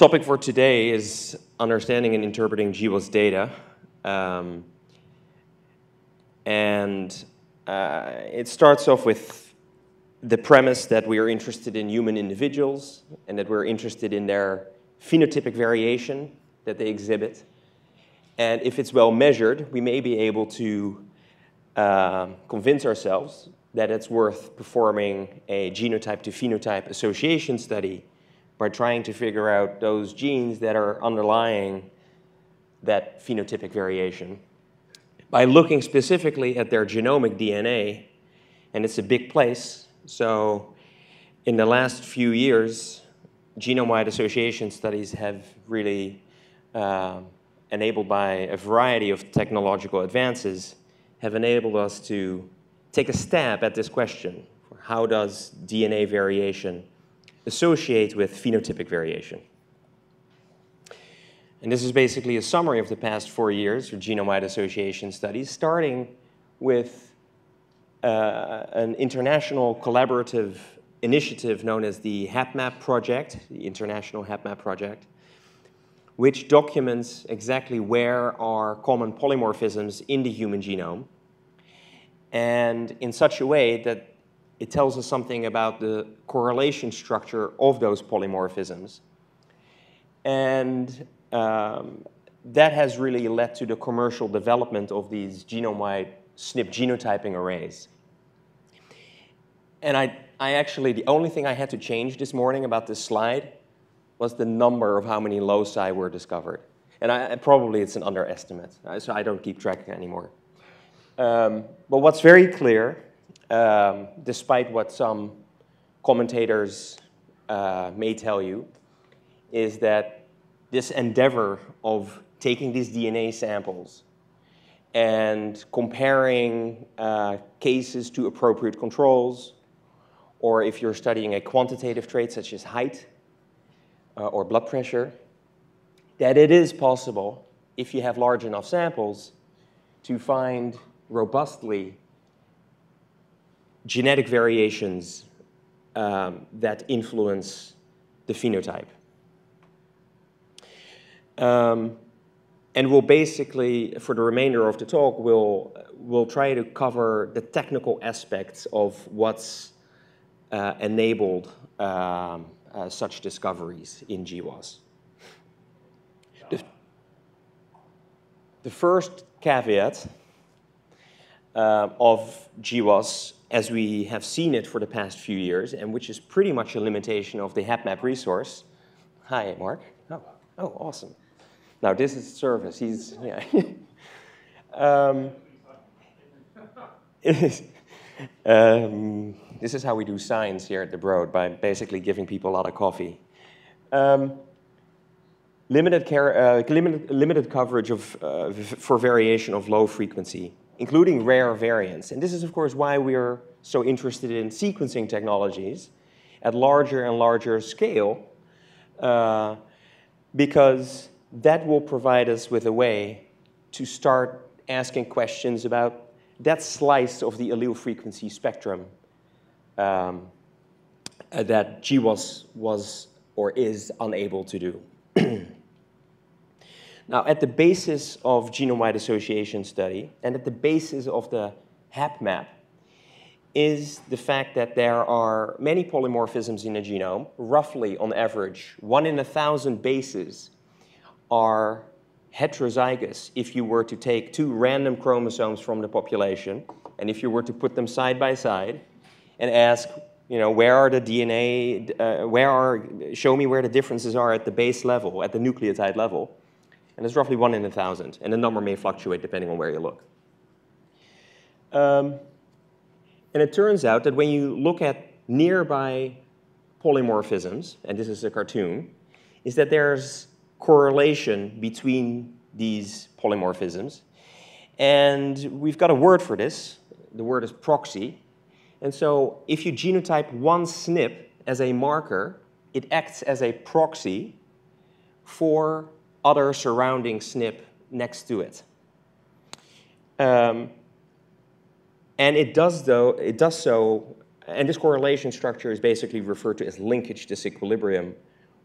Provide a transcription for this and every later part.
topic for today is understanding and interpreting GWAS data. Um, and uh, it starts off with the premise that we are interested in human individuals and that we're interested in their phenotypic variation that they exhibit. And if it's well measured, we may be able to uh, convince ourselves that it's worth performing a genotype to phenotype association study by trying to figure out those genes that are underlying that phenotypic variation by looking specifically at their genomic DNA, and it's a big place. So in the last few years, genome-wide association studies have really, uh, enabled by a variety of technological advances, have enabled us to take a stab at this question. How does DNA variation associate with phenotypic variation? And this is basically a summary of the past four years of genome-wide association studies, starting with uh, an international collaborative initiative known as the HapMap project, the International HapMap project, which documents exactly where are common polymorphisms in the human genome, and in such a way that it tells us something about the correlation structure of those polymorphisms. And um, that has really led to the commercial development of these genome-wide SNP genotyping arrays. And I, I actually, the only thing I had to change this morning about this slide was the number of how many loci were discovered. And I, probably it's an underestimate, so I don't keep track anymore. Um, but what's very clear, um, despite what some commentators uh, may tell you, is that this endeavor of taking these DNA samples and comparing uh, cases to appropriate controls, or if you're studying a quantitative trait such as height uh, or blood pressure, that it is possible, if you have large enough samples, to find robustly genetic variations um, that influence the phenotype. Um, and we'll basically, for the remainder of the talk, we'll, we'll try to cover the technical aspects of what's uh, enabled um, uh, such discoveries in GWAS. The, the first caveat uh, of GWAS, as we have seen it for the past few years, and which is pretty much a limitation of the HapMap resource. Hi, Mark. Oh, oh awesome. Now this is service. He's yeah. um, um, this is how we do science here at the Broad by basically giving people a lot of coffee. Um, limited, care, uh, limited, limited coverage of, uh, for variation of low frequency, including rare variants. And this is, of course, why we are so interested in sequencing technologies at larger and larger scale, uh, because that will provide us with a way to start asking questions about that slice of the allele frequency spectrum um, that GWAS was or is unable to do. now, at the basis of genome-wide association study and at the basis of the HapMap is the fact that there are many polymorphisms in a genome, roughly on average, one in a thousand bases are heterozygous if you were to take two random chromosomes from the population and if you were to put them side by side and ask, you know, where are the DNA, uh, where are, show me where the differences are at the base level, at the nucleotide level. And it's roughly one in a thousand, and the number may fluctuate depending on where you look. Um, and it turns out that when you look at nearby polymorphisms, and this is a cartoon, is that there's correlation between these polymorphisms. And we've got a word for this. The word is proxy. And so if you genotype one SNP as a marker, it acts as a proxy for other surrounding SNP next to it. Um, and it does, though, it does so, and this correlation structure is basically referred to as linkage disequilibrium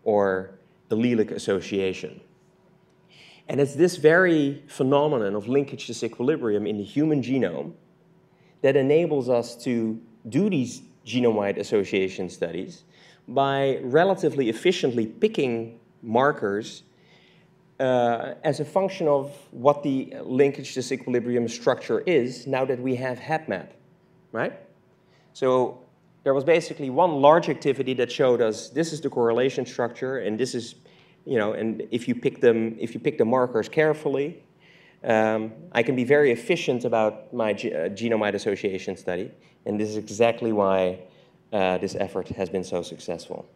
or allelic association. And it's this very phenomenon of linkage disequilibrium in the human genome that enables us to do these genome-wide association studies by relatively efficiently picking markers uh, as a function of what the linkage disequilibrium structure is now that we have HapMap, right? So there was basically one large activity that showed us this is the correlation structure and this is, you know, and if you pick them, if you pick the markers carefully, um, I can be very efficient about my ge uh, genome-wide association study, and this is exactly why uh, this effort has been so successful.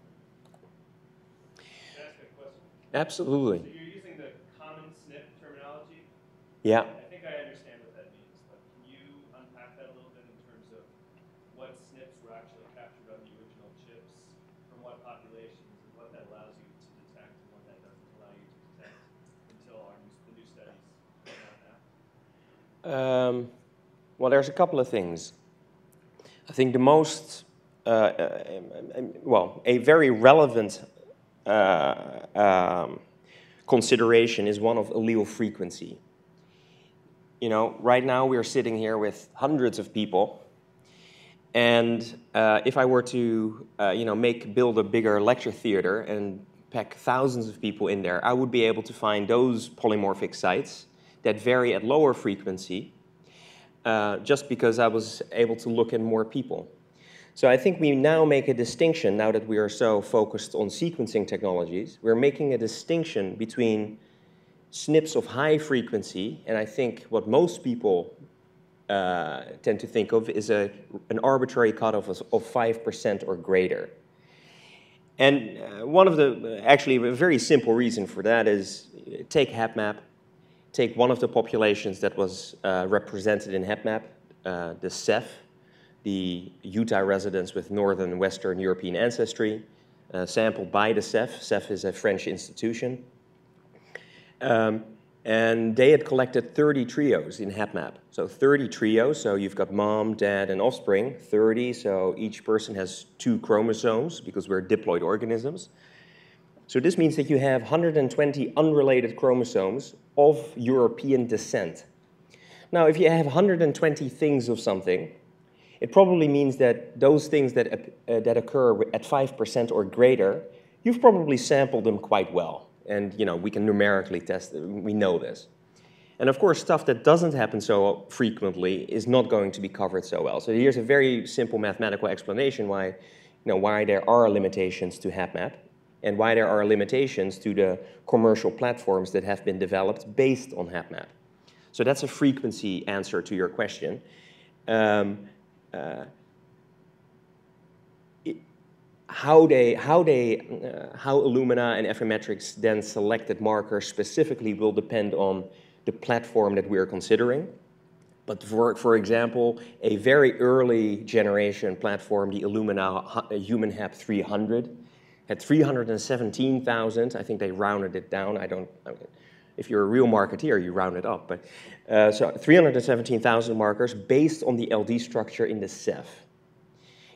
Absolutely. So you're using the common SNP terminology? Yeah. I think I understand what that means, but can you unpack that a little bit in terms of what SNPs were actually captured on the original chips, from what populations, and what that allows you to detect, and what that doesn't allow you to detect until our new, the new studies come out? Um, well, there's a couple of things. I think the most uh, uh, um, well, a very relevant uh, um, consideration is one of allele frequency. You know, right now we are sitting here with hundreds of people, and uh, if I were to, uh, you know, make build a bigger lecture theater and pack thousands of people in there, I would be able to find those polymorphic sites that vary at lower frequency, uh, just because I was able to look at more people. So I think we now make a distinction, now that we are so focused on sequencing technologies, we're making a distinction between SNPs of high frequency, and I think what most people uh, tend to think of is a, an arbitrary cutoff of, of 5% or greater. And uh, one of the, actually a very simple reason for that is take HapMap, take one of the populations that was uh, represented in HapMap, uh, the Ceph, the Utah residents with Northern Western European ancestry, uh, sampled by the Ceph. Ceph is a French institution. Um, and they had collected 30 trios in HapMap. So 30 trios, so you've got mom, dad, and offspring, 30, so each person has two chromosomes because we're diploid organisms. So this means that you have 120 unrelated chromosomes of European descent. Now, if you have 120 things of something, it probably means that those things that, uh, that occur at 5% or greater, you've probably sampled them quite well. And you know, we can numerically test, it. we know this. And of course, stuff that doesn't happen so frequently is not going to be covered so well. So here's a very simple mathematical explanation why, you know, why there are limitations to HapMap and why there are limitations to the commercial platforms that have been developed based on HapMap. So that's a frequency answer to your question. Um, uh, how they, how they, uh, how Illumina and Affymetrix then selected markers specifically will depend on the platform that we are considering. But for, for example, a very early generation platform, the Illumina Human Hap 300, had 317,000. I think they rounded it down. I don't, I mean, if you're a real marketeer, you round it up. But uh, so 317,000 markers based on the LD structure in the Ceph.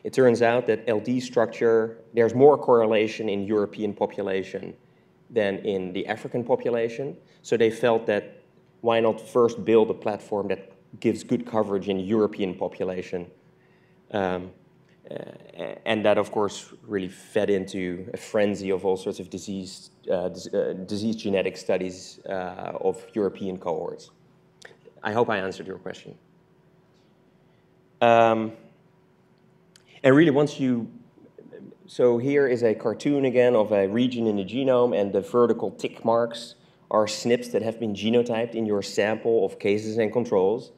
It turns out that LD structure, there's more correlation in European population than in the African population. So they felt that why not first build a platform that gives good coverage in European population. Um, uh, and that, of course, really fed into a frenzy of all sorts of disease, uh, uh, disease genetic studies uh, of European cohorts. I hope I answered your question. Um, and really, once you, so here is a cartoon again of a region in the genome, and the vertical tick marks are SNPs that have been genotyped in your sample of cases and controls.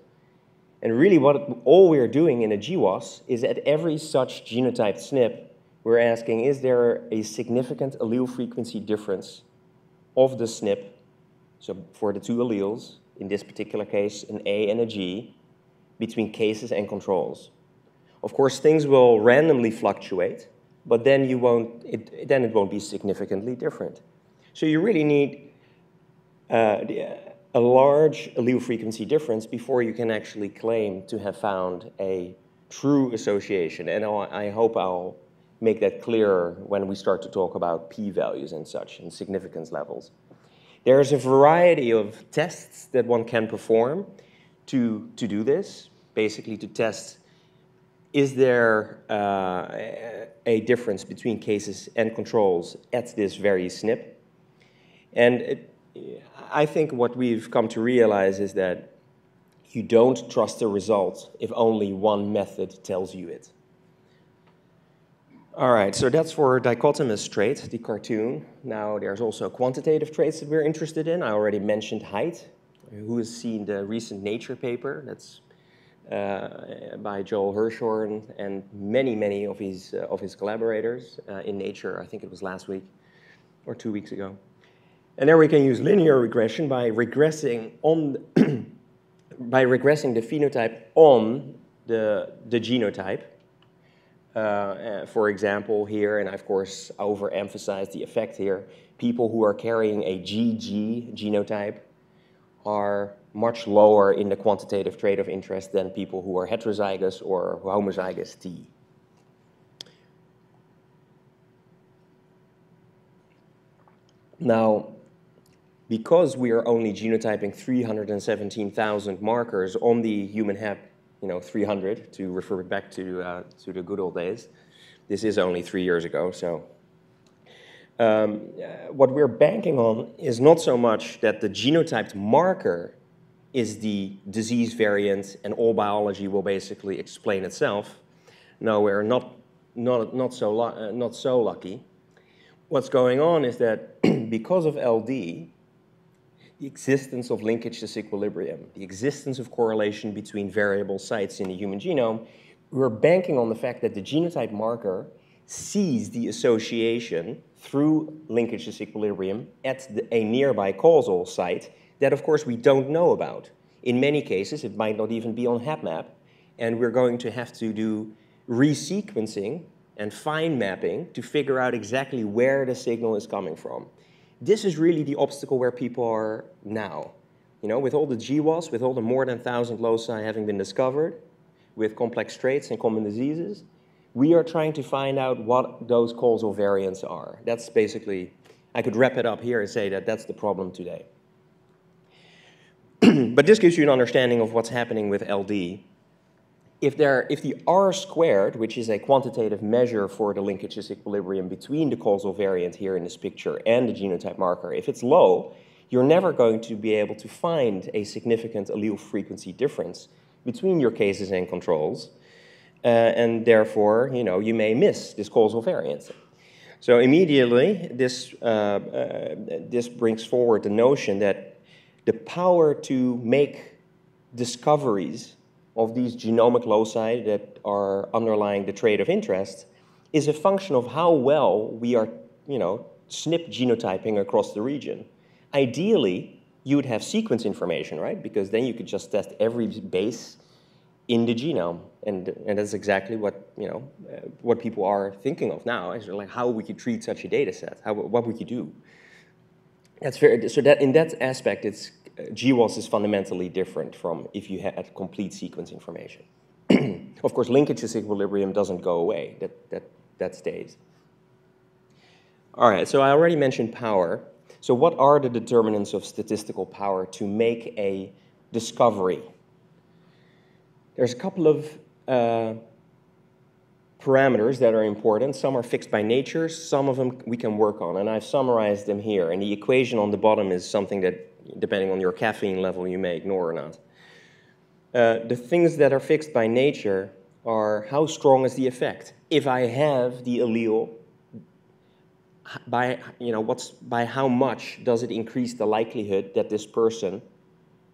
And really, what all we're doing in a GWAS is at every such genotyped SNP, we're asking, is there a significant allele frequency difference of the SNP, so for the two alleles, in this particular case, an A and a G, between cases and controls. Of course, things will randomly fluctuate, but then, you won't, it, then it won't be significantly different. So you really need uh, a large allele frequency difference before you can actually claim to have found a true association. And I hope I'll make that clearer when we start to talk about p-values and such and significance levels. There's a variety of tests that one can perform to, to do this, basically to test is there uh, a difference between cases and controls at this very SNP? And it, I think what we've come to realize is that you don't trust the result if only one method tells you it. All right, so that's for dichotomous traits, the cartoon. Now there's also quantitative traits that we're interested in. I already mentioned height. Who has seen the recent Nature paper? That's by Joel Hirschhorn and many, many of his, uh, of his collaborators uh, in Nature. I think it was last week or two weeks ago. And there we can use linear regression by regressing on by regressing the phenotype on the, the genotype. Uh, uh, for example, here, and I of course overemphasize the effect here, people who are carrying a GG genotype are much lower in the quantitative trait of interest than people who are heterozygous or homozygous T. Now, because we are only genotyping 317,000 markers on the Human Hap, you know, 300, to refer back to, uh, to the good old days, this is only three years ago, so um, what we're banking on is not so much that the genotyped marker is the disease variant and all biology will basically explain itself. No, we're not, not, not, so, uh, not so lucky. What's going on is that because of LD, the existence of linkage disequilibrium, the existence of correlation between variable sites in the human genome, we're banking on the fact that the genotype marker sees the association through linkage disequilibrium at the, a nearby causal site that of course we don't know about. In many cases, it might not even be on HapMap, and we're going to have to do resequencing and fine mapping to figure out exactly where the signal is coming from. This is really the obstacle where people are now. You know, with all the GWAS, with all the more than 1,000 loci having been discovered, with complex traits and common diseases, we are trying to find out what those causal variants are. That's basically, I could wrap it up here and say that that's the problem today. but this gives you an understanding of what's happening with LD. If, there, if the R squared, which is a quantitative measure for the linkage disequilibrium between the causal variant here in this picture and the genotype marker, if it's low, you're never going to be able to find a significant allele frequency difference between your cases and controls. Uh, and therefore, you know, you may miss this causal variant. So immediately, this, uh, uh, this brings forward the notion that the power to make discoveries of these genomic loci that are underlying the trait of interest is a function of how well we are, you know, SNP genotyping across the region. Ideally, you would have sequence information, right? Because then you could just test every base in the genome, and and that's exactly what you know uh, what people are thinking of now. Is like how we could treat such a data set, how what we could do. That's very, so that in that aspect, it's, uh, GWAS is fundamentally different from if you had complete sequence information. of course, linkage disequilibrium doesn't go away, that, that, that stays. All right, so I already mentioned power. So what are the determinants of statistical power to make a discovery? There's a couple of uh, parameters that are important. Some are fixed by nature, some of them we can work on, and I've summarized them here. And the equation on the bottom is something that, depending on your caffeine level, you may ignore or not. Uh, the things that are fixed by nature are how strong is the effect? If I have the allele, by, you know, what's, by how much does it increase the likelihood that this person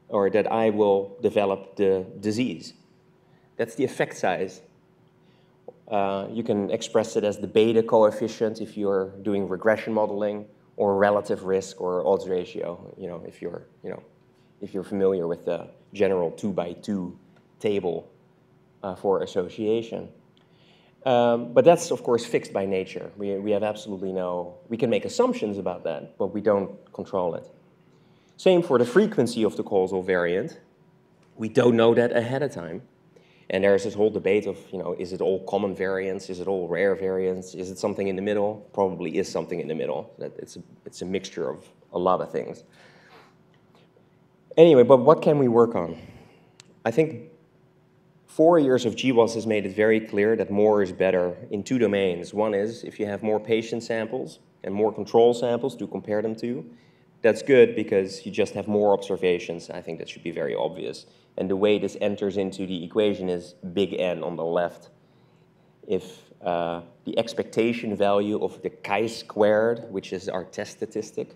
or that I will develop the disease? That's the effect size. Uh, you can express it as the beta coefficient if you're doing regression modeling, or relative risk or odds ratio. You know, if you're you know, if you're familiar with the general two by two table uh, for association. Um, but that's of course fixed by nature. We we have absolutely no. We can make assumptions about that, but we don't control it. Same for the frequency of the causal variant. We don't know that ahead of time. And there's this whole debate of, you know, is it all common variants? Is it all rare variants? Is it something in the middle? Probably is something in the middle. That it's a, it's a mixture of a lot of things. Anyway, but what can we work on? I think four years of GWAS has made it very clear that more is better in two domains. One is if you have more patient samples and more control samples to compare them to, that's good because you just have more observations. I think that should be very obvious. And the way this enters into the equation is big N on the left. If uh, the expectation value of the chi-squared, which is our test statistic,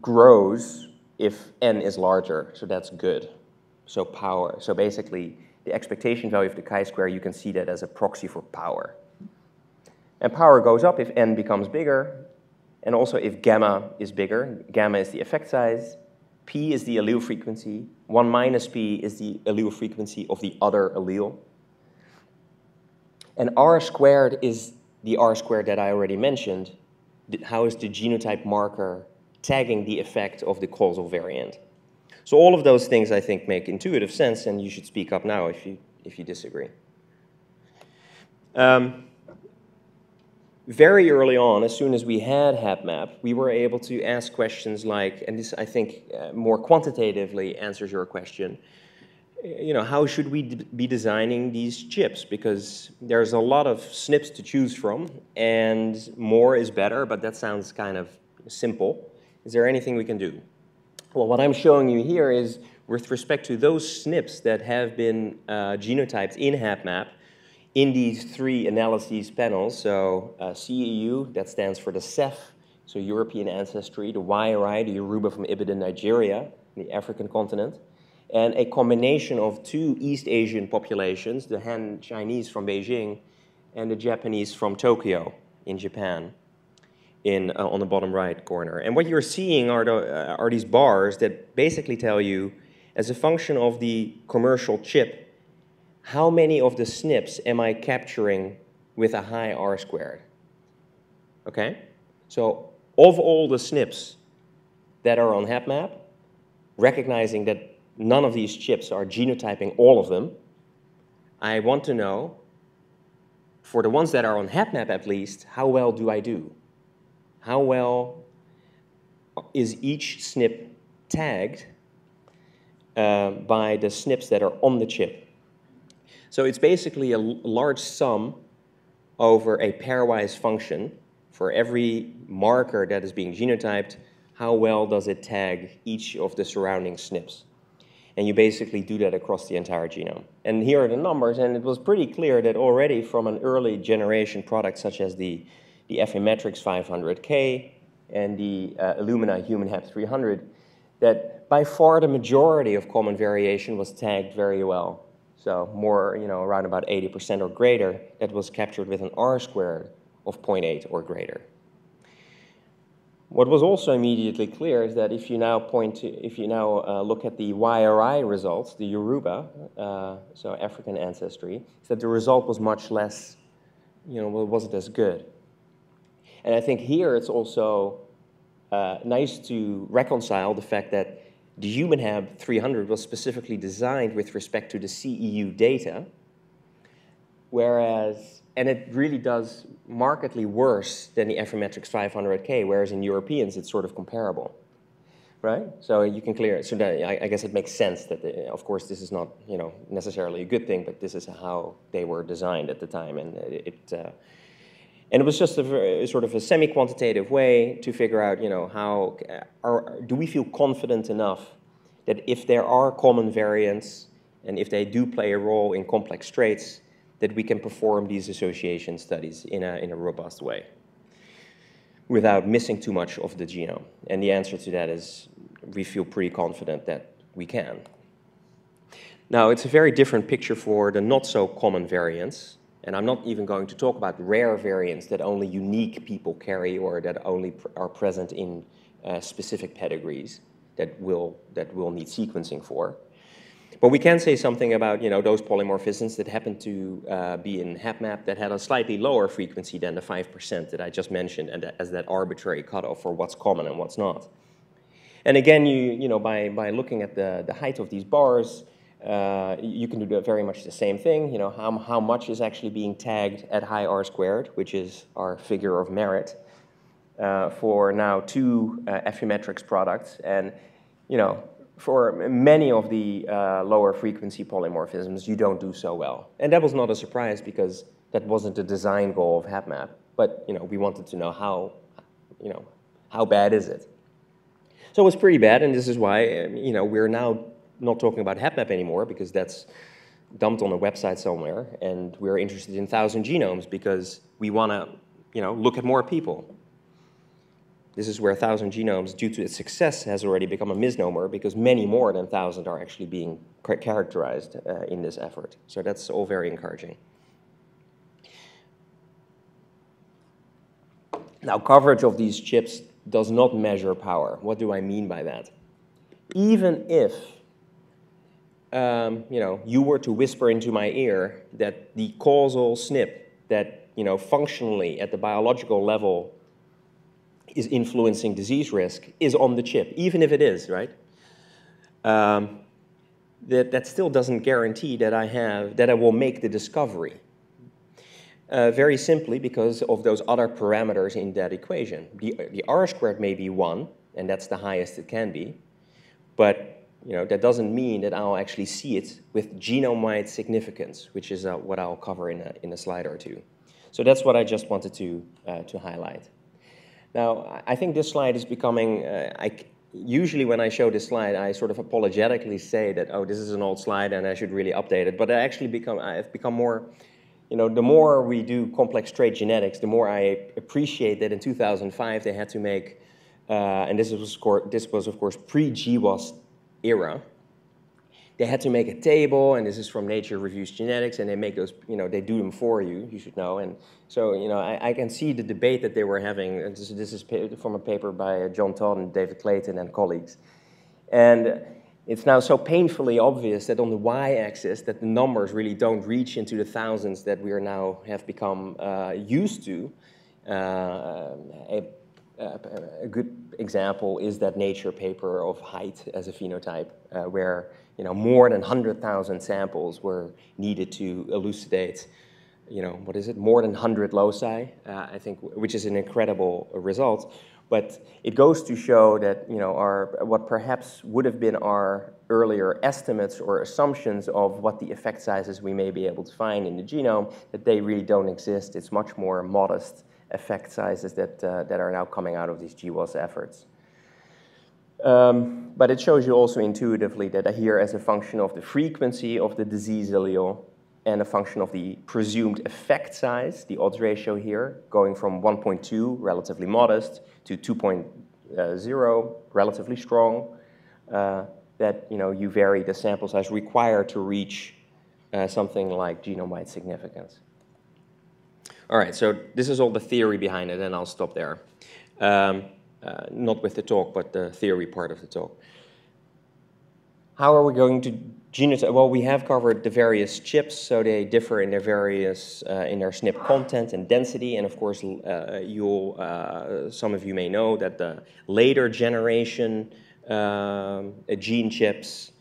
grows if N is larger, so that's good. So power, so basically the expectation value of the chi-square, you can see that as a proxy for power. And power goes up if N becomes bigger, and also if gamma is bigger. Gamma is the effect size, P is the allele frequency, 1 minus P is the allele frequency of the other allele. And R squared is the R squared that I already mentioned. How is the genotype marker tagging the effect of the causal variant? So all of those things I think make intuitive sense and you should speak up now if you, if you disagree. Um, very early on, as soon as we had HapMap, we were able to ask questions like, and this I think uh, more quantitatively answers your question, you know, how should we be designing these chips? Because there's a lot of SNPs to choose from, and more is better, but that sounds kind of simple. Is there anything we can do? Well, what I'm showing you here is with respect to those SNPs that have been uh, genotyped in HapMap, in these three analyses panels, so uh, CEU, that stands for the Ceph, so European ancestry, the YRI, the Yoruba from Ibadan, Nigeria, the African continent, and a combination of two East Asian populations, the Han Chinese from Beijing and the Japanese from Tokyo in Japan, in, uh, on the bottom right corner. And what you're seeing are, the, uh, are these bars that basically tell you, as a function of the commercial chip how many of the SNPs am I capturing with a high R squared? Okay? So of all the SNPs that are on HapMap, recognizing that none of these chips are genotyping all of them, I want to know, for the ones that are on HapMap at least, how well do I do? How well is each SNP tagged uh, by the SNPs that are on the chip? So it's basically a large sum over a pairwise function for every marker that is being genotyped, how well does it tag each of the surrounding SNPs? And you basically do that across the entire genome. And here are the numbers, and it was pretty clear that already from an early generation product such as the, the Affymetrix 500K and the uh, Illumina Human Hap 300, that by far the majority of common variation was tagged very well. So more, you know, around about 80% or greater, that was captured with an R squared of 0.8 or greater. What was also immediately clear is that if you now point to, if you now uh, look at the YRI results, the Yoruba, uh, so African ancestry, is that the result was much less, you know, wasn't as good. And I think here it's also uh, nice to reconcile the fact that the HumanHap 300 was specifically designed with respect to the CEU data, whereas, and it really does markedly worse than the Affymetrix 500K, whereas in Europeans it's sort of comparable, right? So you can clear it. So that, I, I, guess it makes sense that, the, of course, this is not, you know, necessarily a good thing, but this is how they were designed at the time, and it. Uh, and it was just a, very, sort of a semi-quantitative way to figure out, you know, how are, do we feel confident enough that if there are common variants and if they do play a role in complex traits, that we can perform these association studies in a, in a robust way without missing too much of the genome. And the answer to that is we feel pretty confident that we can. Now, it's a very different picture for the not so common variants. And I'm not even going to talk about rare variants that only unique people carry or that only pr are present in uh, specific pedigrees that will, that will need sequencing for. But we can say something about you know, those polymorphisms that happen to uh, be in HapMap that had a slightly lower frequency than the 5% that I just mentioned and that, as that arbitrary cutoff for what's common and what's not. And again, you, you know, by, by looking at the, the height of these bars, uh, you can do very much the same thing. You know, how, how much is actually being tagged at high R squared, which is our figure of merit uh, for now two uh, Affymetrix products. And, you know, for many of the uh, lower frequency polymorphisms, you don't do so well. And that was not a surprise because that wasn't the design goal of HapMap. But, you know, we wanted to know how, you know, how bad is it? So it was pretty bad, and this is why, um, you know, we're now not talking about HapMap anymore because that's dumped on a website somewhere, and we're interested in 1,000 genomes because we want to, you know, look at more people. This is where 1,000 genomes, due to its success, has already become a misnomer because many more than 1,000 are actually being characterized uh, in this effort. So that's all very encouraging. Now, coverage of these chips does not measure power. What do I mean by that? Even if um, you know, you were to whisper into my ear that the causal SNP that you know, functionally at the biological level is influencing disease risk is on the chip, even if it is, right? Um, that, that still doesn't guarantee that I have, that I will make the discovery. Uh, very simply because of those other parameters in that equation. The, the R squared may be one, and that's the highest it can be, but you know, that doesn't mean that I'll actually see it with genome-wide significance, which is uh, what I'll cover in a, in a slide or two. So that's what I just wanted to, uh, to highlight. Now, I think this slide is becoming, uh, I, usually when I show this slide, I sort of apologetically say that, oh, this is an old slide and I should really update it. But I actually become, I've become more, you know, the more we do complex trait genetics, the more I appreciate that in 2005 they had to make, uh, and this was, this was of course pre-GWAS era, they had to make a table, and this is from Nature Reviews Genetics, and they make those, you know, they do them for you, you should know. And so, you know, I, I can see the debate that they were having. This, this is from a paper by John Todd and David Clayton and colleagues. And it's now so painfully obvious that on the y-axis that the numbers really don't reach into the thousands that we are now have become uh, used to. Uh, a, good example is that Nature paper of height as a phenotype, uh, where you know more than 100,000 samples were needed to elucidate, you know, what is it, more than 100 loci, uh, I think, which is an incredible result. But it goes to show that you know our what perhaps would have been our earlier estimates or assumptions of what the effect sizes we may be able to find in the genome, that they really don't exist. It's much more modest effect sizes that, uh, that are now coming out of these GWAS efforts. Um, but it shows you also intuitively that here as a function of the frequency of the disease allele and a function of the presumed effect size, the odds ratio here, going from 1.2, relatively modest, to 2.0, relatively strong, uh, that you, know, you vary the sample size required to reach uh, something like genome-wide significance. All right, so this is all the theory behind it, and I'll stop there. Um, uh, not with the talk, but the theory part of the talk. How are we going to genotype? Well, we have covered the various chips, so they differ in their various, uh, in their SNP content and density, and of course, uh, you'll, uh, some of you may know that the later generation um, gene chips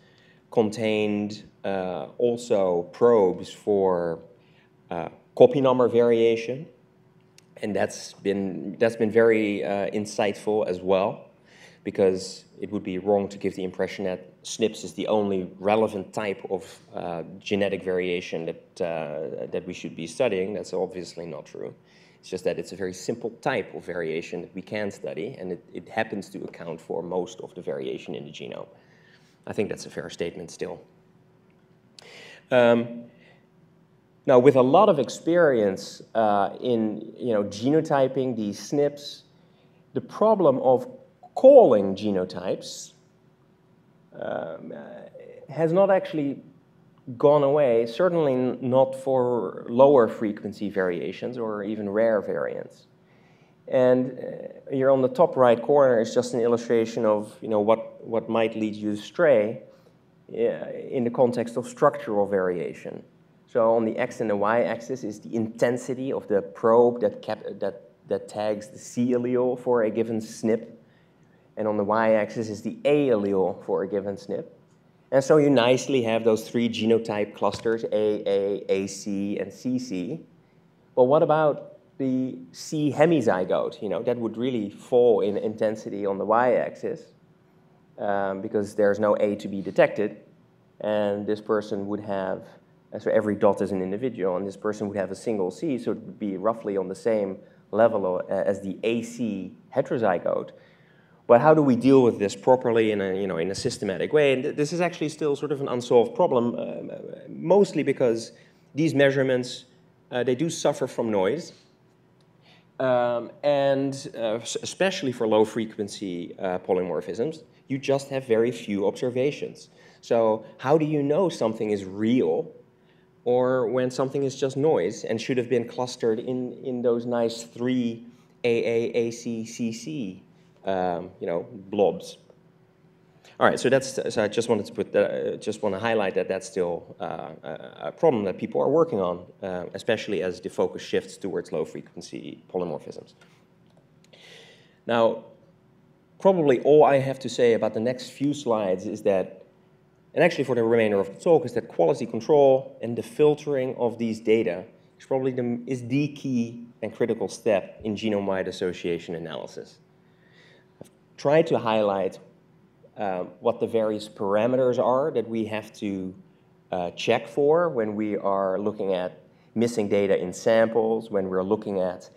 contained uh, also probes for uh, copy number variation, and that's been, that's been very uh, insightful as well, because it would be wrong to give the impression that SNPs is the only relevant type of uh, genetic variation that, uh, that we should be studying. That's obviously not true. It's just that it's a very simple type of variation that we can study, and it, it happens to account for most of the variation in the genome. I think that's a fair statement still. Um, now, with a lot of experience uh, in you know, genotyping these SNPs, the problem of calling genotypes um, has not actually gone away, certainly not for lower frequency variations or even rare variants. And uh, here on the top right corner is just an illustration of you know, what, what might lead you astray uh, in the context of structural variation. So on the x and the y axis is the intensity of the probe that, that, that tags the C allele for a given SNP. And on the y axis is the A allele for a given SNP. And so you nicely have those three genotype clusters, AA, AC, and CC. Well, what about the C hemizygote? You know, that would really fall in intensity on the y-axis um, because there's no A to be detected. And this person would have, so every dot is an individual, and this person would have a single C, so it would be roughly on the same level as the AC heterozygote. But how do we deal with this properly in a, you know, in a systematic way? And this is actually still sort of an unsolved problem, uh, mostly because these measurements, uh, they do suffer from noise. Um, and uh, especially for low frequency uh, polymorphisms, you just have very few observations. So how do you know something is real or when something is just noise and should have been clustered in, in those nice three AAACCC um, you know, blobs. All right, so that's so I just wanted to put that, uh, just want to highlight that that's still uh, a problem that people are working on, uh, especially as the focus shifts towards low frequency polymorphisms. Now, probably all I have to say about the next few slides is that, and actually for the remainder of the talk, is that quality control and the filtering of these data is probably the, is the key and critical step in genome-wide association analysis. I've tried to highlight uh, what the various parameters are that we have to uh, check for when we are looking at missing data in samples, when we're looking at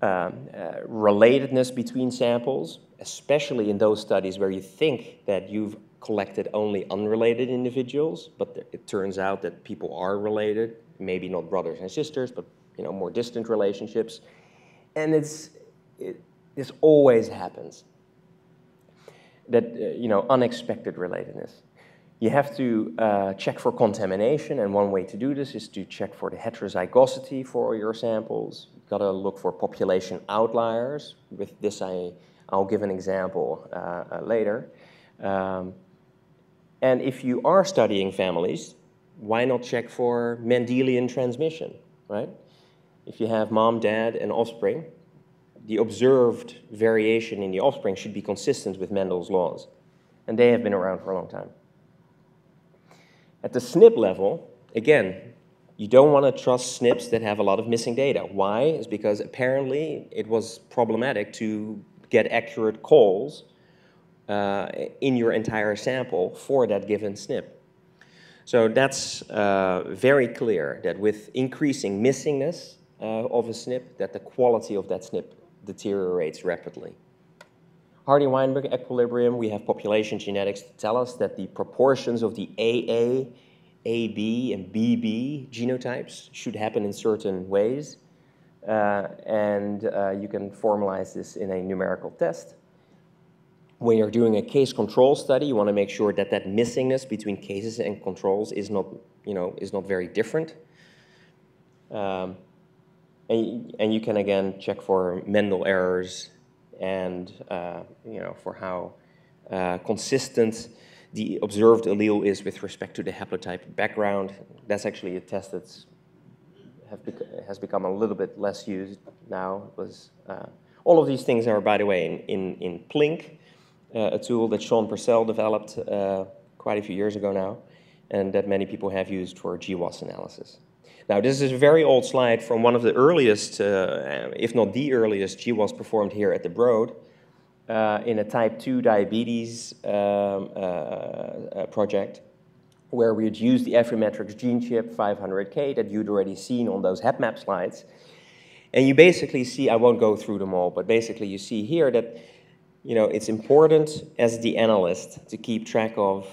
um, uh, relatedness between samples, especially in those studies where you think that you've collected only unrelated individuals, but it turns out that people are related, maybe not brothers and sisters, but you know more distant relationships, and it's it, this always happens that, uh, you know, unexpected relatedness. You have to uh, check for contamination, and one way to do this is to check for the heterozygosity for your samples. You've got to look for population outliers. With this, I, I'll give an example uh, uh, later. Um, and if you are studying families, why not check for Mendelian transmission, right? If you have mom, dad, and offspring, the observed variation in the offspring should be consistent with Mendel's laws. And they have been around for a long time. At the SNP level, again, you don't want to trust SNPs that have a lot of missing data. Why? Is because apparently it was problematic to get accurate calls uh, in your entire sample for that given SNP. So that's uh, very clear that with increasing missingness uh, of a SNP, that the quality of that SNP deteriorates rapidly. Hardy-Weinberg equilibrium, we have population genetics to tell us that the proportions of the AA, AB, and BB genotypes should happen in certain ways. Uh, and uh, you can formalize this in a numerical test. When you're doing a case control study, you want to make sure that that missingness between cases and controls is not, you know, is not very different. Um, and, and you can again check for Mendel errors and uh, you know for how uh, consistent the observed allele is with respect to the haplotype background. That's actually a test that's bec has become a little bit less used now. Was uh, all of these things are, by the way, in in, in Plink, a tool that Shaun Purcell developed uh, quite a few years ago now, and that many people have used for GWAS analysis. Now, this is a very old slide from one of the earliest, uh, if not the earliest, GWAS performed here at the Broad uh, in a type 2 diabetes um, uh, uh, project where we had used the Affymetrix gene chip 500K that you'd already seen on those HapMap slides. And you basically see, I won't go through them all, but basically you see here that you know, it's important as the analyst to keep track of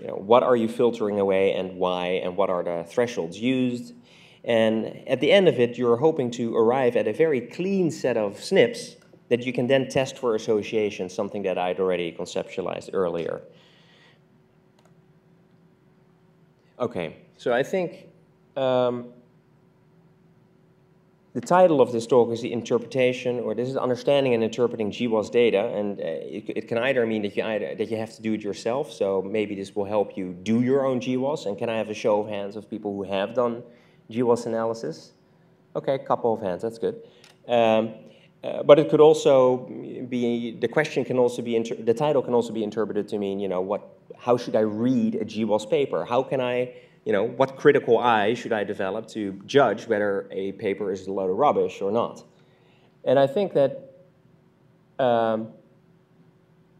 you know, what are you filtering away and why, and what are the thresholds used, and at the end of it, you're hoping to arrive at a very clean set of SNPs that you can then test for association, something that I'd already conceptualized earlier. Okay, so I think um, the title of this talk is the interpretation, or this is understanding and interpreting GWAS data, and uh, it, it, can either mean that you either that you have to do it yourself. So maybe this will help you do your own GWAS. And can I have a show of hands of people who have done GWAS analysis? Okay, a couple of hands, that's good. Um, uh, but it could also be, the question can also be, the title can also be interpreted to mean, you know, what, how should I read a GWAS paper? How can I, you know, what critical eye should I develop to judge whether a paper is a load of rubbish or not? And I think that um,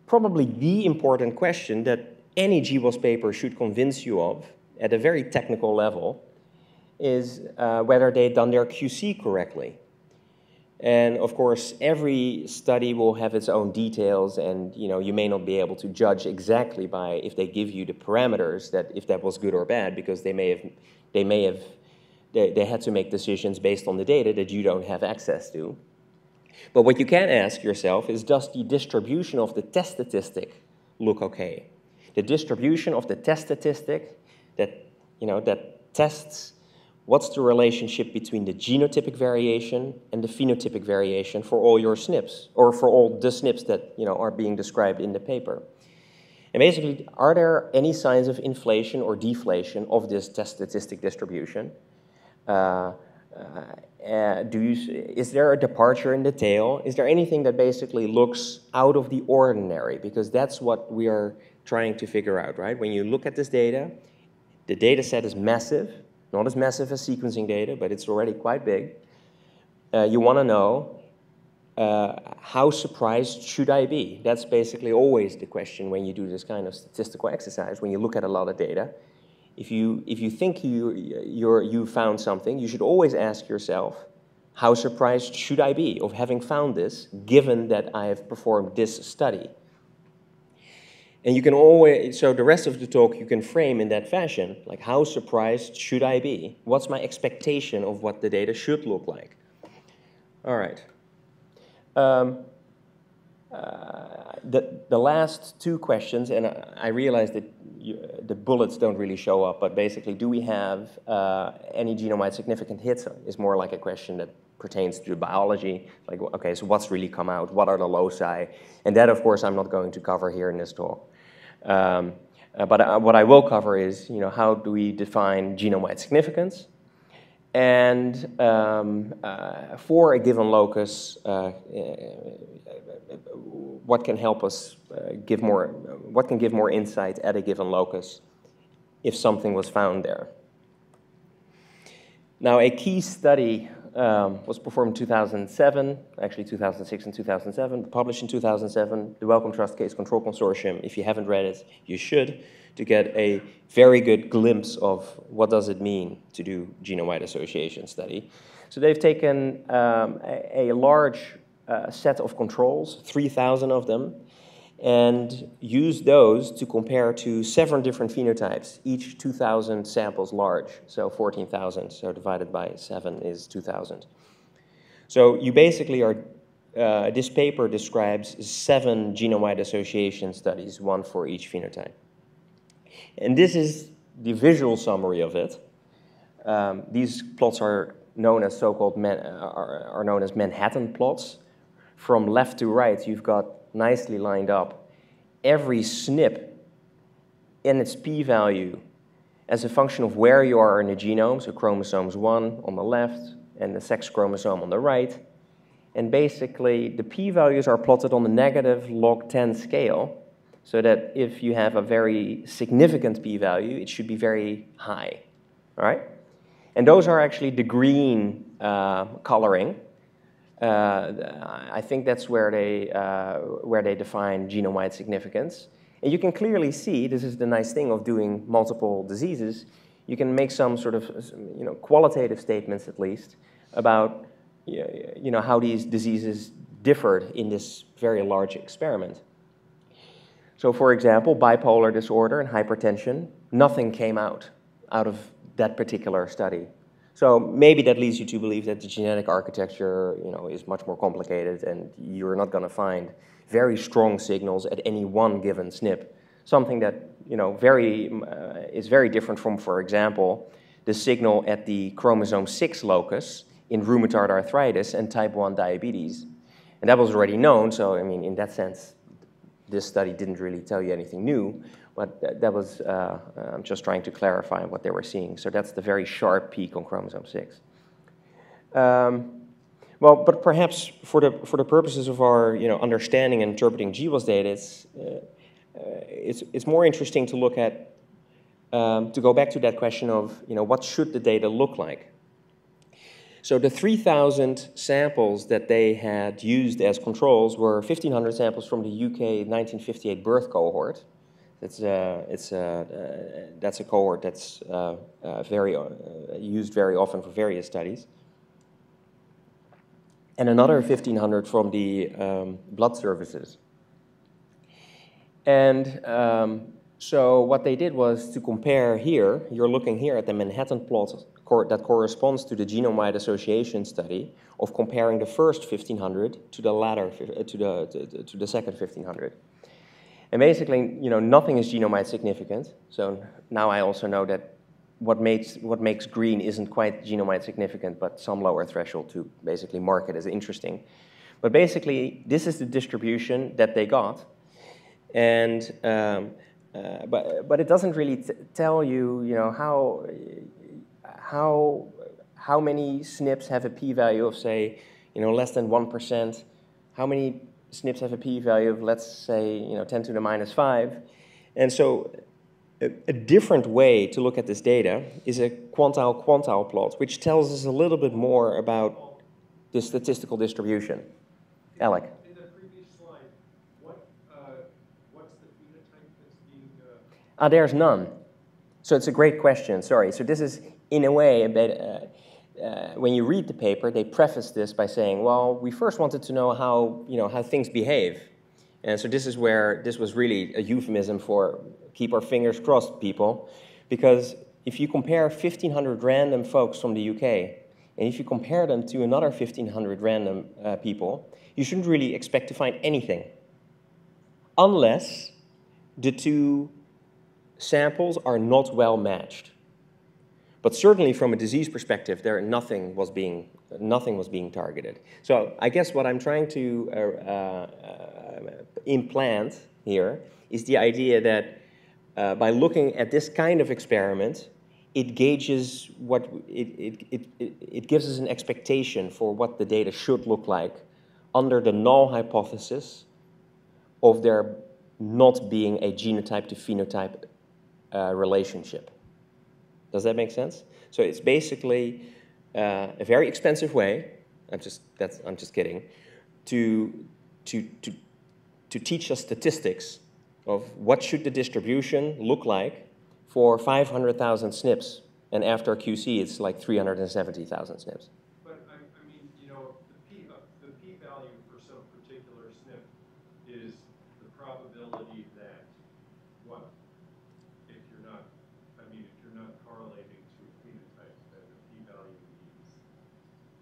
probably the important question that any GWAS paper should convince you of at a very technical level is uh, whether they've done their QC correctly. And of course, every study will have its own details, and you know you may not be able to judge exactly by if they give you the parameters that if that was good or bad, because they may have they may have they, they had to make decisions based on the data that you don't have access to. But what you can ask yourself is, does the distribution of the test statistic look okay? The distribution of the test statistic that you know that tests what's the relationship between the genotypic variation and the phenotypic variation for all your SNPs, or for all the SNPs that you know, are being described in the paper. And basically, are there any signs of inflation or deflation of this test statistic distribution? Uh, uh, do you, is there a departure in the tail? Is there anything that basically looks out of the ordinary? Because that's what we are trying to figure out, right? When you look at this data, the data set is massive, not as massive as sequencing data, but it's already quite big. Uh, you want to know uh, how surprised should I be? That's basically always the question when you do this kind of statistical exercise, when you look at a lot of data. If you, if you think you, you're, you found something, you should always ask yourself, how surprised should I be of having found this, given that I have performed this study? And you can always, so the rest of the talk you can frame in that fashion, like how surprised should I be? What's my expectation of what the data should look like? All right. Um, uh, the, the last two questions, and I, I realize that you, the bullets don't really show up, but basically, do we have uh, any genome-wide significant hits is more like a question that pertains to biology. Like, okay, so what's really come out? What are the loci? And that, of course, I'm not going to cover here in this talk. Um, uh, but uh, what I will cover is, you know, how do we define genome-wide significance? And um, uh, for a given locus, uh, uh, what can help us give more, what can give more insight at a given locus if something was found there? Now, a key study um, was performed in 2007, actually 2006 and 2007, published in 2007, the Wellcome Trust Case Control Consortium. If you haven't read it, you should, to get a very good glimpse of what does it mean to do genome-wide association study. So they've taken um, a, a, large uh, set of controls, 3,000 of them, and use those to compare to seven different phenotypes, each 2,000 samples large, so 14,000, so divided by seven is 2,000. So you basically are, uh, this paper describes seven genome-wide association studies, one for each phenotype. And this is the visual summary of it. Um, these plots are known as so-called, are, are known as Manhattan plots. From left to right, you've got nicely lined up every SNP and its p-value as a function of where you are in the genome, so chromosomes 1 on the left and the sex chromosome on the right. And basically, the p-values are plotted on the negative log 10 scale, so that if you have a very significant p-value, it should be very high, all right? And those are actually the green uh, coloring, I think that's where they, uh, where they define genome-wide significance. And you can clearly see, this is the nice thing of doing multiple diseases, you can make some sort of you know, qualitative statements at least about you know, how these diseases differed in this very large experiment. So for example, bipolar disorder and hypertension, nothing came out out of that particular study. So maybe that leads you to believe that the genetic architecture you know, is much more complicated and you're not going to find very strong signals at any one given SNP. Something that you know, very, uh, is very different from, for example, the signal at the chromosome 6 locus in rheumatoid arthritis and type 1 diabetes. And that was already known, so I mean, in that sense, this study didn't really tell you anything new. But that, that was, uh, I'm just trying to clarify what they were seeing. So that's the very sharp peak on chromosome 6. Um, well, but perhaps for the, for the purposes of our you know, understanding and interpreting GWAS data, it's, uh, it's, it's more interesting to look at, um, to go back to that question of, you know, what should the data look like? So the 3,000 samples that they had used as controls were 1,500 samples from the UK 1958 birth cohort. It's, uh, it's, uh, uh, that's a cohort that's uh, uh, very, uh, used very often for various studies. And another 1,500 from the um, blood services. And um, so what they did was to compare here, you're looking here at the Manhattan plot that corresponds to the genome-wide association study of comparing the first 1500 to the latter, uh, to the, to, to the second 1500. And basically, you know, nothing is genome-wide significant. So now I also know that what makes, what makes green isn't quite genome-wide significant, but some lower threshold to basically mark it as interesting. But basically, this is the distribution that they got. And, um, uh, but, but it doesn't really tell you, you know, how, how, how many SNPs have a p-value of, say, you know, less than 1%? How many SNPs have a p-value of, let's say, you know, 10 to the minus 5? And so a, a different way to look at this data is a quantile-quantile plot, which tells us a little bit more about the statistical distribution. Alec. In the previous slide, what, uh, what's the phenotype that's being... Uh... Ah, there's none. So it's a great question, sorry. So this is in a way, a bit, uh, uh, when you read the paper, they preface this by saying, well, we first wanted to know how, you know, how things behave. And so this is where this was really a euphemism for keep our fingers crossed, people. Because if you compare 1,500 random folks from the UK, and if you compare them to another 1,500 random uh, people, you shouldn't really expect to find anything. Unless the two samples are not well matched. But certainly from a disease perspective, there nothing was being nothing was being targeted. So I guess what I'm trying to uh, uh, implant here is the idea that uh, by looking at this kind of experiment, it gauges what it, it, it, it, gives us an expectation for what the data should look like under the null hypothesis of there not being a genotype to phenotype uh, relationship. Does that make sense? So it's basically uh, a very expensive way, I'm just, that's, I'm just kidding, to, to, to, to teach us statistics of what should the distribution look like for 500,000 SNPs. And after QC, it's like 370,000 SNPs.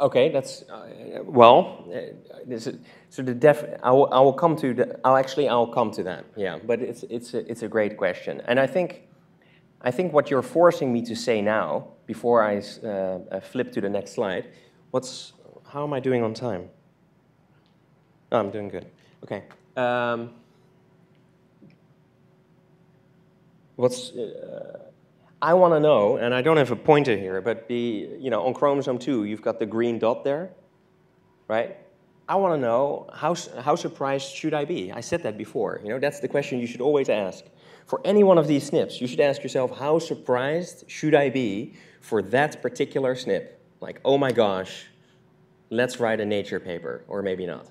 Okay, that's uh, well. Uh, is, so the def. I will, I will come to the. I'll actually I'll come to that. Yeah, but it's it's a, it's a great question, and I think, I think what you're forcing me to say now, before I uh, flip to the next slide, what's how am I doing on time? Oh, I'm doing good. Okay. Um, what's uh, I want to know, and I don't have a pointer here, but the, you know, on chromosome 2, you've got the green dot there, right? I want to know, how, how surprised should I be? I said that before. You know, that's the question you should always ask. For any one of these SNPs, you should ask yourself, how surprised should I be for that particular SNP? Like, oh my gosh, let's write a Nature paper, or maybe not,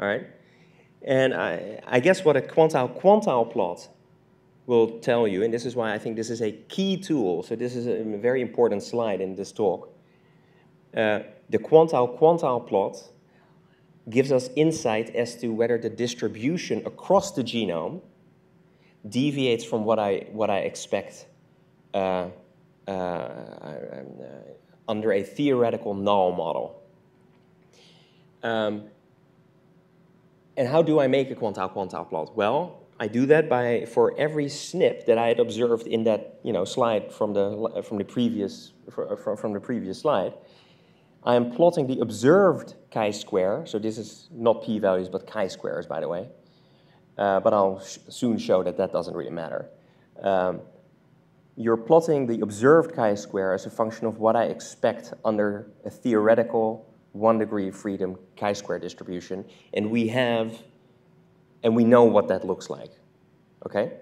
all right? And I, I guess what a quantile-quantile plot will tell you, and this is why I think this is a key tool, so this is a very important slide in this talk. Uh, the quantile-quantile plot gives us insight as to whether the distribution across the genome deviates from what I, what I expect uh, uh, uh under a theoretical null model. Um, and how do I make a quantile-quantile plot? Well, I do that by, for every SNP that I had observed in that you know, slide from the, from, the previous, from, from the previous slide, I am plotting the observed chi-square, so this is not p-values but chi-squares by the way, uh, but I'll sh soon show that that doesn't really matter. Um, you're plotting the observed chi-square as a function of what I expect under a theoretical one degree of freedom chi-square distribution, and we have and we know what that looks like. Okay?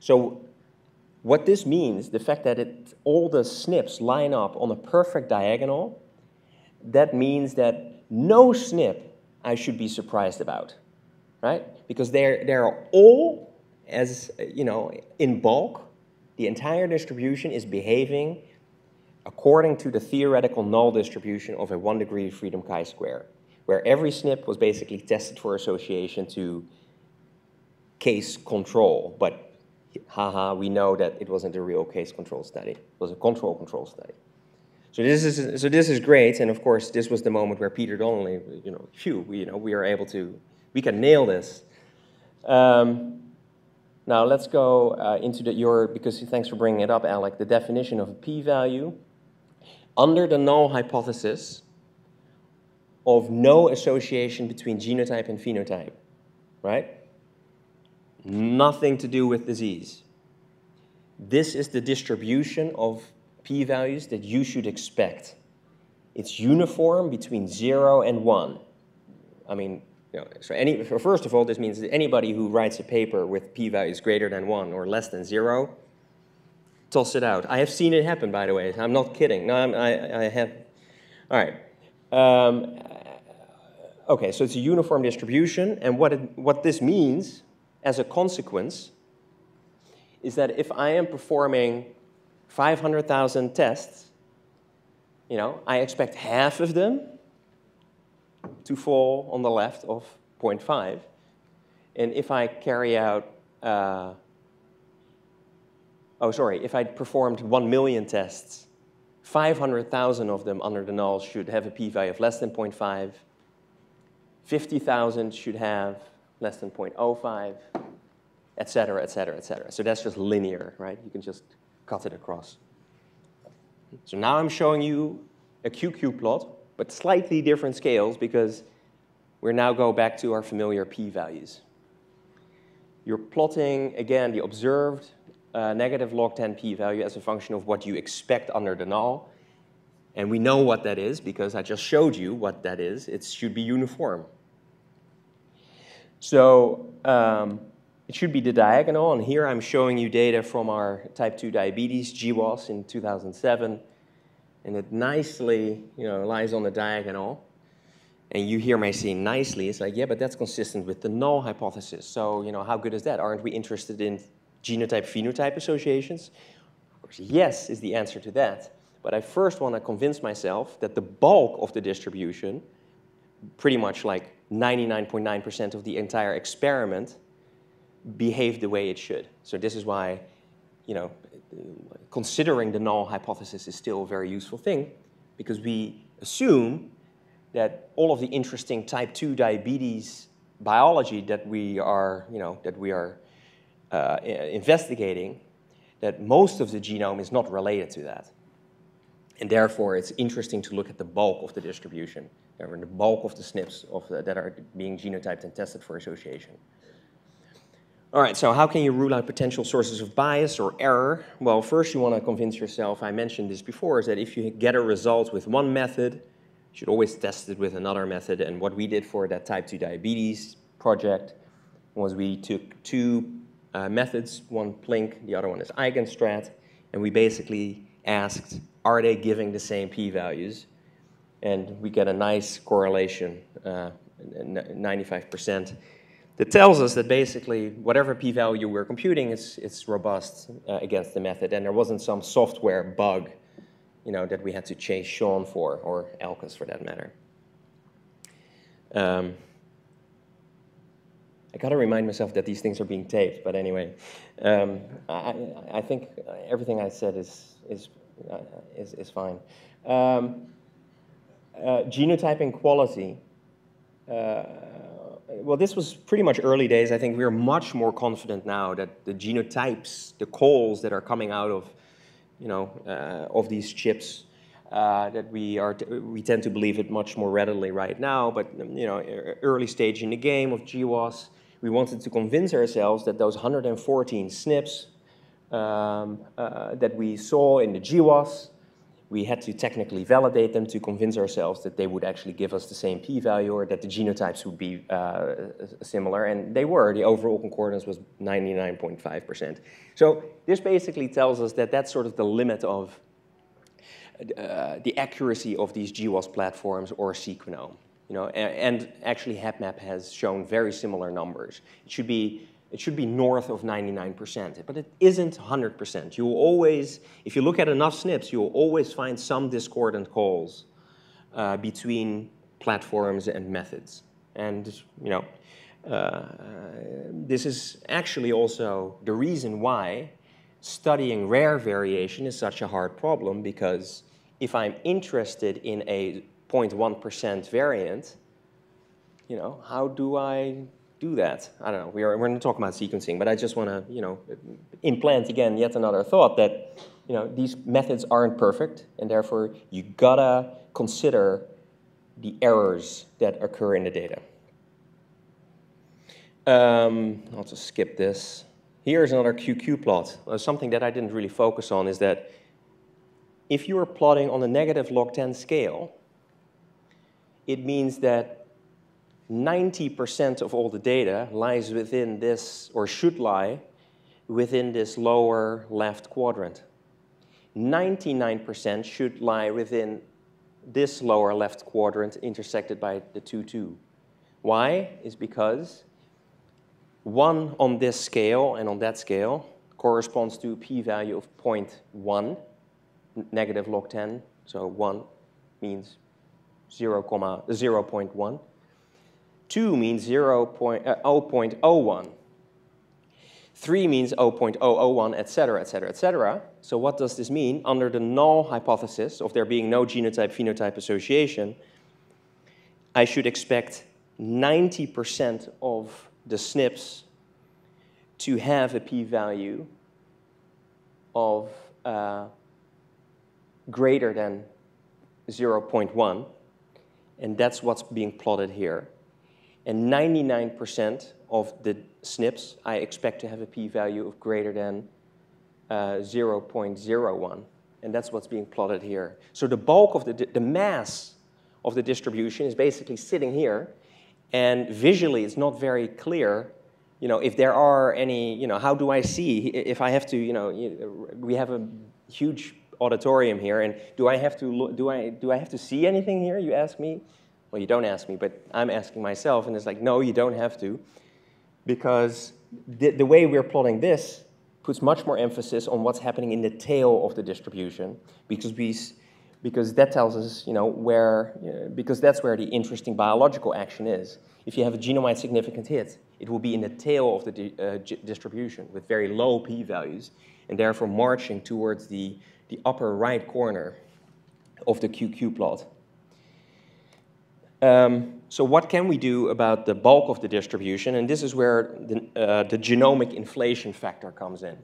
So what this means, the fact that it, all the SNPs line up on a perfect diagonal, that means that no SNP I should be surprised about, right? Because they're, they're all, as you know, in bulk, the entire distribution is behaving according to the theoretical null distribution of a one degree freedom chi-square, where every SNP was basically tested for association to case control, but haha, we know that it wasn't a real case control study. It was a control control study. So this is so this is great, and of course this was the moment where Peter Donnelly, you know, phew, we, you know, we are able to, we can nail this. Um, now let's go uh, into the, your, because thanks for bringing it up, Alec, the definition of a p-value. Under the null hypothesis of no association between genotype and phenotype, right? Nothing to do with disease. This is the distribution of p-values that you should expect. It's uniform between 0 and 1. I mean, you know, so, any, first of all, this means that anybody who writes a paper with p-values greater than 1 or less than 0, toss it out. I have seen it happen, by the way. I'm not kidding. No, I'm, I, I have. All right. Um, okay, so it's a uniform distribution, and what, it, what this means as a consequence is that if I am performing 500,000 tests, you know, I expect half of them to fall on the left of 0.5. And if I carry out, uh, oh, sorry, if I performed 1 million tests, 500,000 of them under the null should have a p-value of less than 0.5. 50,000 should have less than 0.05, et cetera, et cetera, et cetera. So that's just linear, right? You can just cut it across. So now I'm showing you a QQ plot, but slightly different scales because we now go back to our familiar p-values. You're plotting, again, the observed uh, negative log 10 p-value as a function of what you expect under the null. And we know what that is because I just showed you what that is. It should be uniform. So um, it should be the diagonal, and here I'm showing you data from our type 2 diabetes GWAS in 2007, and it nicely you know, lies on the diagonal. And you hear me saying nicely, it's like, yeah, but that's consistent with the null hypothesis. So, you know, how good is that? Aren't we interested in genotype-phenotype associations? Of course, yes is the answer to that. But I first want to convince myself that the bulk of the distribution, pretty much like 99.9% of the entire experiment, behave the way it should. So this is why, you know, considering the null hypothesis is still a very useful thing because we assume that all of the interesting type 2 diabetes biology that we are, you know, that we are uh, investigating, that most of the genome is not related to that. And therefore, it's interesting to look at the bulk of the distribution, or the bulk of the SNPs of the, that are being genotyped and tested for association. All right, so how can you rule out potential sources of bias or error? Well, first you want to convince yourself, I mentioned this before, is that if you get a result with one method, you should always test it with another method. And what we did for that type 2 diabetes project was we took two uh, methods, one Plink, the other one is Eigenstrat, and we basically asked, are they giving the same p-values? And we get a nice correlation, uh, 95% that tells us that basically whatever p-value we're computing is it's robust uh, against the method, and there wasn't some software bug, you know, that we had to chase Shaun for, or Alkes for that matter. Um, I gotta remind myself that these things are being taped, but anyway, um, I, I, think everything I said is, is, uh, is, is, fine. Um, uh, genotyping quality. Uh, well, this was pretty much early days. I think we're much more confident now that the genotypes, the calls that are coming out of, you know, uh, of these chips, uh, that we are, we tend to believe it much more readily right now. But you know, early stage in the game of GWAS, we wanted to convince ourselves that those 114 SNPs um, uh, that we saw in the GWAS we had to technically validate them to convince ourselves that they would actually give us the same p-value or that the genotypes would be uh, similar, and they were. The overall concordance was 99.5%. So this basically tells us that that's sort of the limit of uh, the accuracy of these GWAS platforms or Sequenom. You know, and, and actually HapMap has shown very similar numbers. It should be it should be north of 99%, but it isn't 100%. You will always, if you look at enough SNPs, you will always find some discordant calls uh, between platforms and methods. And, you know, uh, this is actually also the reason why studying rare variation is such a hard problem because if I'm interested in a 0.1% variant, you know, how do I do that. I don't know. We are, we're not talking about sequencing, but I just want to, you know, implant again yet another thought that, you know, these methods aren't perfect, and therefore you gotta consider the errors that occur in the data. Um, I'll just skip this. Here's another QQ plot. Uh, something that I didn't really focus on is that if you are plotting on a negative log 10 scale, it means that 90% of all the data lies within this, or should lie, within this lower left quadrant. 99% should lie within this lower left quadrant intersected by the 2, 2. Why? Is because 1 on this scale and on that scale corresponds to a p-value of 0.1, negative log 10, so 1 means 0, 0.1. 2 means 0, point, uh, 0.01. 3 means 0.001, etc., etc., etc. So what does this mean? Under the null hypothesis of there being no genotype-phenotype association, I should expect 90% of the SNPs to have a p-value of uh, greater than 0.1, and that's what's being plotted here. And 99% of the SNPs, I expect to have a p-value of greater than uh, 0.01. And that's what's being plotted here. So the bulk of the, the mass of the distribution is basically sitting here. And visually, it's not very clear, you know, if there are any, you know, how do I see if I have to, you know, we have a huge auditorium here, and do I have to, do I, do I have to see anything here, you ask me? Well, you don't ask me, but I'm asking myself, and it's like, no, you don't have to, because the, the way we're plotting this puts much more emphasis on what's happening in the tail of the distribution, because we, because that tells us, you know, where, you know, because that's where the interesting biological action is. If you have a genome-wide significant hit, it will be in the tail of the di uh, distribution with very low p-values, and therefore marching towards the, the upper right corner of the QQ plot. Um, so what can we do about the bulk of the distribution? And this is where the, uh, the genomic inflation factor comes in.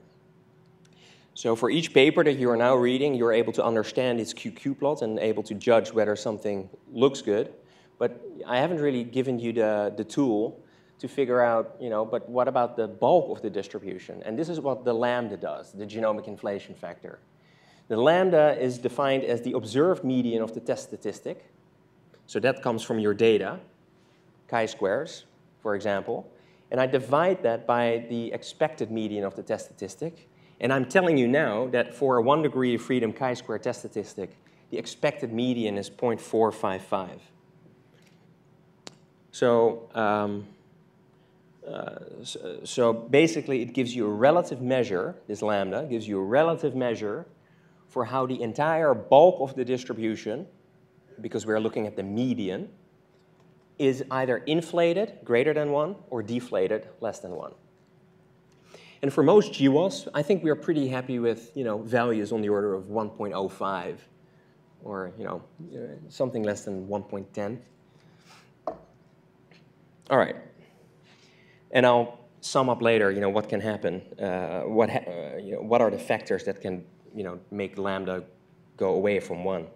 So for each paper that you are now reading, you're able to understand its QQ plot and able to judge whether something looks good. But I haven't really given you the, the tool to figure out, you know, but what about the bulk of the distribution? And this is what the lambda does, the genomic inflation factor. The lambda is defined as the observed median of the test statistic, so that comes from your data, chi-squares, for example. And I divide that by the expected median of the test statistic. And I'm telling you now that for a one degree of freedom chi-square test statistic, the expected median is 0.455. So, um, uh, so, so, basically it gives you a relative measure, this lambda, gives you a relative measure for how the entire bulk of the distribution because we're looking at the median, is either inflated, greater than 1, or deflated, less than 1. And for most GWAS, I think we're pretty happy with you know, values on the order of 1.05 or you know, something less than 1.10. All right. And I'll sum up later, you know, what can happen, uh, what, ha uh, you know, what are the factors that can, you know, make lambda go away from 1.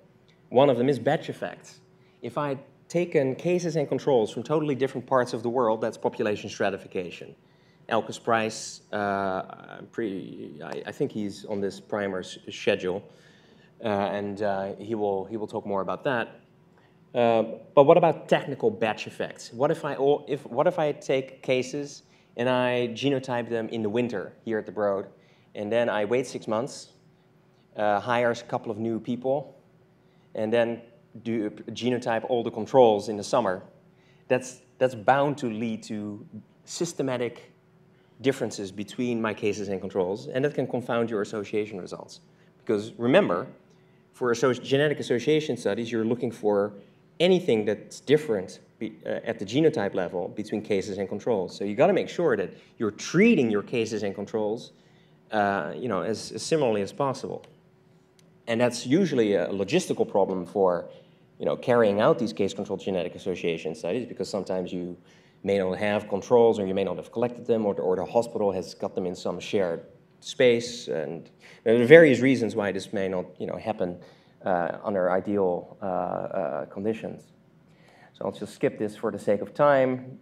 One of them is batch effects. If I'd taken cases and controls from totally different parts of the world, that's population stratification. Alkes Price, uh, pre, I, I, think he's on this primer schedule. uh, and uh, he, will, he will talk more about that. Uh, but what about technical batch effects? What if, I, if, what if I take cases and I genotype them in the winter here at the Broad, and then I wait six months, uh, hire a couple of new people, and then do genotype all the controls in the summer? That's, that's bound to lead to systematic differences between my cases and controls, and that can confound your association results. Because remember, for genetic association studies, you're looking for anything that's different be, uh, at the genotype level between cases and controls. So you got to make sure that you're treating your cases and controls, uh, you know, as, as, similarly as possible. And that's usually a logistical problem for, you know, carrying out these case-controlled genetic association studies because sometimes you may not have controls or you may not have collected them or the, or the hospital has got them in some shared space. And there are various reasons why this may not, you know, happen uh, under ideal uh, uh, conditions. So I'll just skip this for the sake of time.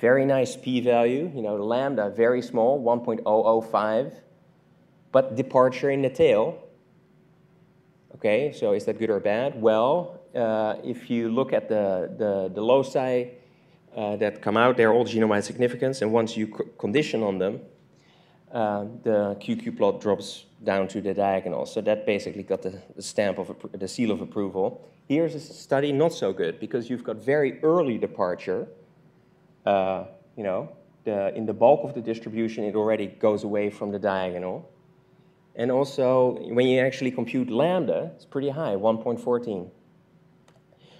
Very nice p-value, you know, lambda, very small, 1.005, but departure in the tail. Okay, so is that good or bad? Well, uh, if you look at the, the, the loci uh, that come out, they're all genome-wide significance, and once you condition on them, uh, the QQ plot drops down to the diagonal. So that basically got the, the stamp of the seal of approval. Here's a study not so good because you've got very early departure. Uh, you know, the, in the bulk of the distribution, it already goes away from the diagonal. And also, when you actually compute lambda, it's pretty high, 1.14.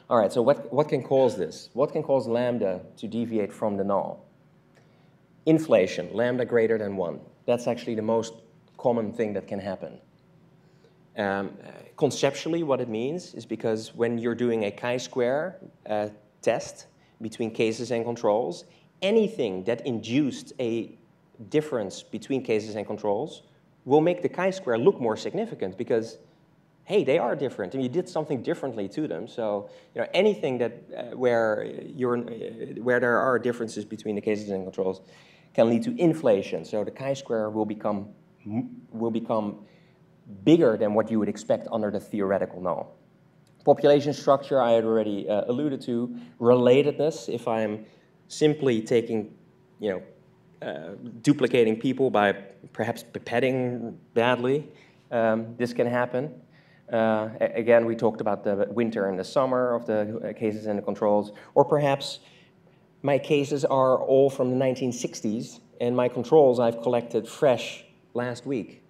All right, so what, what can cause this? What can cause lambda to deviate from the null? Inflation, lambda greater than 1. That's actually the most common thing that can happen. Um, conceptually, what it means is because when you're doing a chi-square uh, test between cases and controls, anything that induced a difference between cases and controls will make the chi-square look more significant because, hey, they are different and you did something differently to them. So, you know, anything that uh, where you're uh, where there are differences between the cases and controls can lead to inflation. So the chi-square will become, will become bigger than what you would expect under the theoretical null. Population structure, I had already uh, alluded to. Relatedness, if I'm simply taking, you know, duplicating people by perhaps pipetting badly, um, this can happen. Uh, again, we talked about the winter and the summer of the cases and the controls, or perhaps my cases are all from the 1960s, and my controls I've collected fresh last week.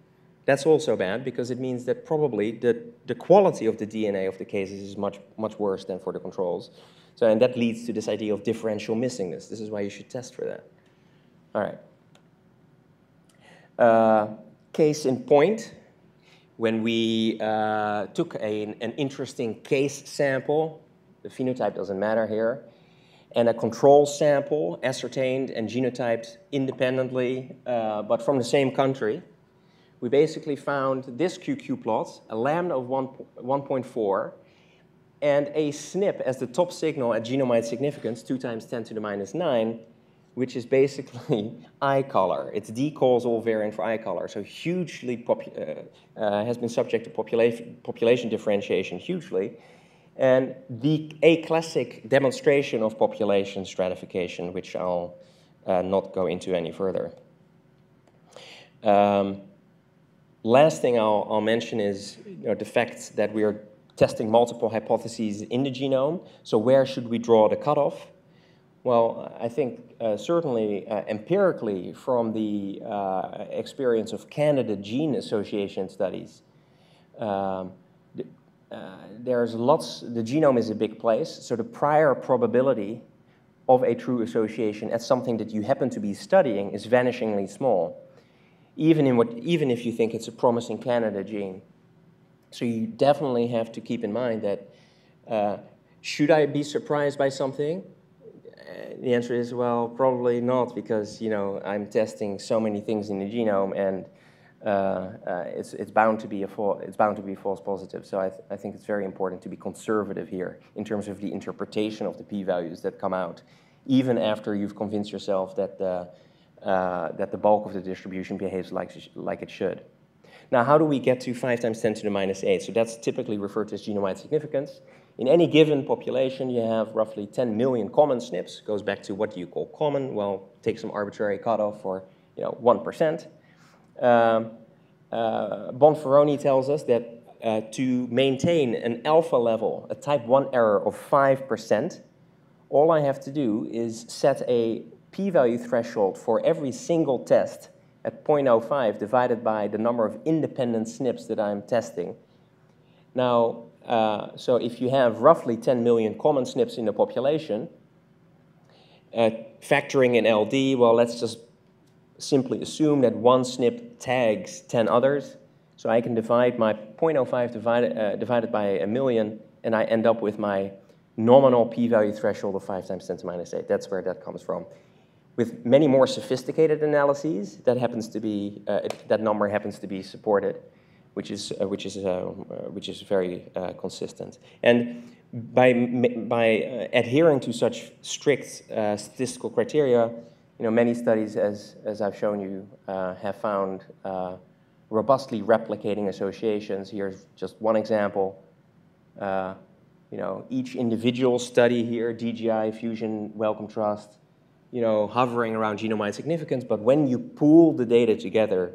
That's also bad because it means that probably the, the quality of the DNA of the cases is much, much worse than for the controls. So, and that leads to this idea of differential missingness. This is why you should test for that. All right. Uh, case in point, when we uh, took a, an interesting case sample, the phenotype doesn't matter here, and a control sample ascertained and genotyped independently, uh, but from the same country. We basically found this QQ plot, a lambda of 1.4, and a SNP as the top signal at genome-wide significance, 2 times 10 to the minus 9, which is basically eye color. It's the causal variant for eye color, so hugely uh, uh, has been subject to population, population differentiation hugely and the a classic demonstration of population stratification, which I'll uh, not go into any further. Um, last thing I'll, I'll mention is you know, the fact that we are testing multiple hypotheses in the genome. So where should we draw the cutoff? Well, I think uh, certainly uh, empirically from the uh, experience of candidate gene association studies, um, uh, there's lots, the genome is a big place, so the prior probability of a true association as something that you happen to be studying is vanishingly small, even, in what, even if you think it's a promising candidate gene. So you definitely have to keep in mind that uh, should I be surprised by something? The answer is, well, probably not, because you know I'm testing so many things in the genome, and uh, uh, it's, it's, bound to be a it's bound to be false positive. So I, th I think it's very important to be conservative here in terms of the interpretation of the p-values that come out, even after you've convinced yourself that the, uh, that the bulk of the distribution behaves like, like it should. Now, how do we get to 5 times 10 to the minus 8? So that's typically referred to as genome-wide significance. In any given population, you have roughly 10 million common SNPs. Goes back to what do you call common? Well, take some arbitrary cutoff for you know, 1%. Um, uh, Bonferroni tells us that uh, to maintain an alpha level, a type 1 error of 5%, all I have to do is set a p-value threshold for every single test at 0.05 divided by the number of independent SNPs that I'm testing. Now, uh, so if you have roughly 10 million common SNPs in the population, uh, factoring in LD, well, let's just simply assume that one SNP tags 10 others. So I can divide my 0.05 divided, uh, divided by a million, and I end up with my nominal p-value threshold of 5 times 10 to minus 8. That's where that comes from. With many more sophisticated analyses, that happens to be, uh, that number happens to be supported, which is, uh, which is, uh, uh, which is very consistent. And by, by adhering to such strict statistical criteria, you know, many studies, as, as I've shown you, have found robustly replicating associations. Here's just one example. Uh, you know, each individual study here, DGI, Fusion, Wellcome Trust, you know, hovering around genome-wide significance, but when you pool the data together,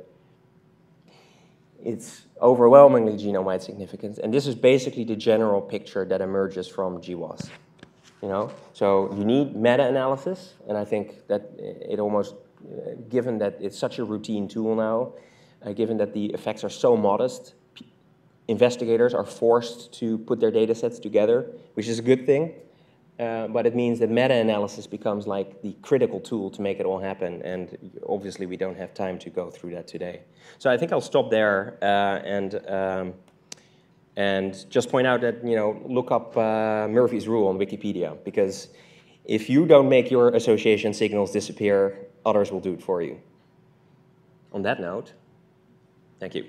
it's overwhelmingly genome-wide significance. And this is basically the general picture that emerges from GWAS. You know, so you need meta-analysis, and I think that it almost, uh, given that it's such a routine tool now, uh, given that the effects are so modest, investigators are forced to put their data sets together, which is a good thing. Uh, but it means that meta-analysis becomes like the critical tool to make it all happen, and obviously we don't have time to go through that today. So I think I'll stop there uh, and um, and just point out that you know look up uh, Murphy's rule on Wikipedia because if you don't make your association signals disappear, others will do it for you. On that note, thank you.